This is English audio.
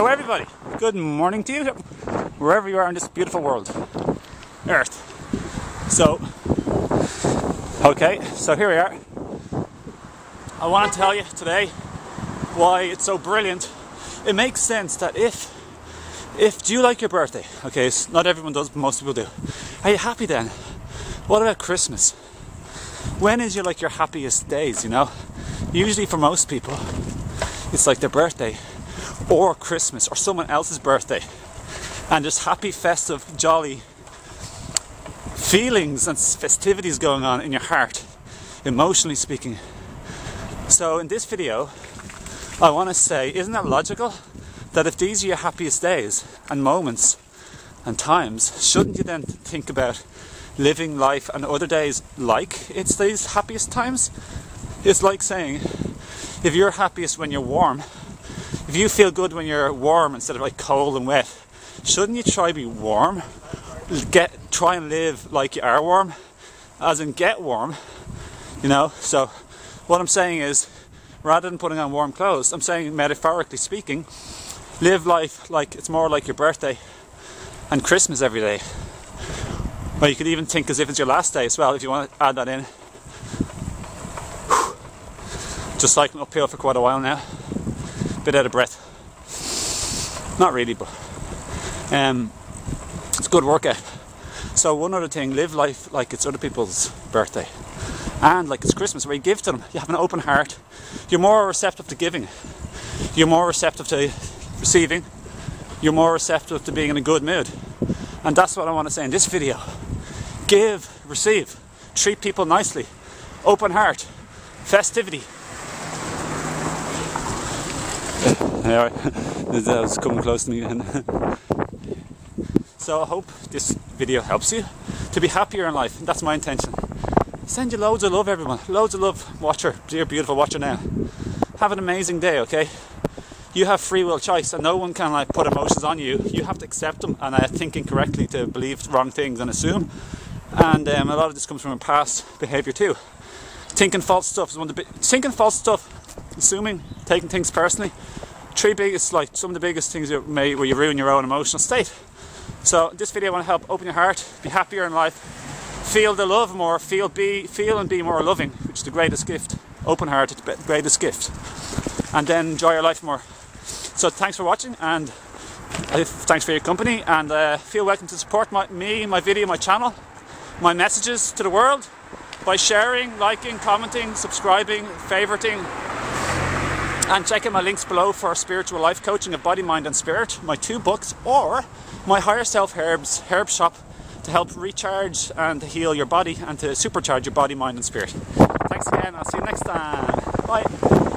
Hello everybody, good morning to you, wherever you are in this beautiful world, Earth. So, okay, so here we are. I want to tell you today why it's so brilliant. It makes sense that if, if, do you like your birthday? Okay, so not everyone does, but most people do. Are you happy then? What about Christmas? When is your like your happiest days, you know? Usually for most people, it's like their birthday or Christmas or someone else's birthday. And there's happy, festive, jolly feelings and festivities going on in your heart, emotionally speaking. So, in this video, I want to say, isn't that logical? That if these are your happiest days and moments and times, shouldn't you then think about living life and other days like it's these happiest times? It's like saying, if you're happiest when you're warm, if you feel good when you're warm instead of like cold and wet, shouldn't you try be warm? Get try and live like you are warm, as in get warm. You know. So what I'm saying is, rather than putting on warm clothes, I'm saying metaphorically speaking, live life like it's more like your birthday and Christmas every day. Or you could even think as if it's your last day as well, if you want to add that in. Just cycling uphill for quite a while now bit out of breath. Not really, but um, it's good workout. So one other thing, live life like it's other people's birthday. And like it's Christmas where you give to them. You have an open heart. You're more receptive to giving. You're more receptive to receiving. You're more receptive to being in a good mood. And that's what I want to say in this video. Give, receive, treat people nicely, open heart, festivity, anyway, that was coming close to me again. so I hope this video helps you to be happier in life. That's my intention. Send you loads of love, everyone. Loads of love. Watcher, dear beautiful watcher now. Have an amazing day, okay? You have free will choice, and no one can like put emotions on you. You have to accept them and uh, think incorrectly to believe wrong things and assume. And um, a lot of this comes from a past behaviour too. Thinking false stuff is one of the thinking false stuff, assuming, taking things personally three biggest, like some of the biggest things you may, where you ruin your own emotional state. So this video I want to help open your heart, be happier in life, feel the love more, feel be feel and be more loving, which is the greatest gift. Open heart, the greatest gift, and then enjoy your life more. So thanks for watching, and uh, thanks for your company, and uh, feel welcome to support my, me, my video, my channel, my messages to the world by sharing, liking, commenting, subscribing, favoriting, and check out my links below for spiritual life coaching of body, mind, and spirit, my two books, or my higher self herbs herb shop to help recharge and heal your body and to supercharge your body, mind, and spirit. Thanks again. I'll see you next time. Bye.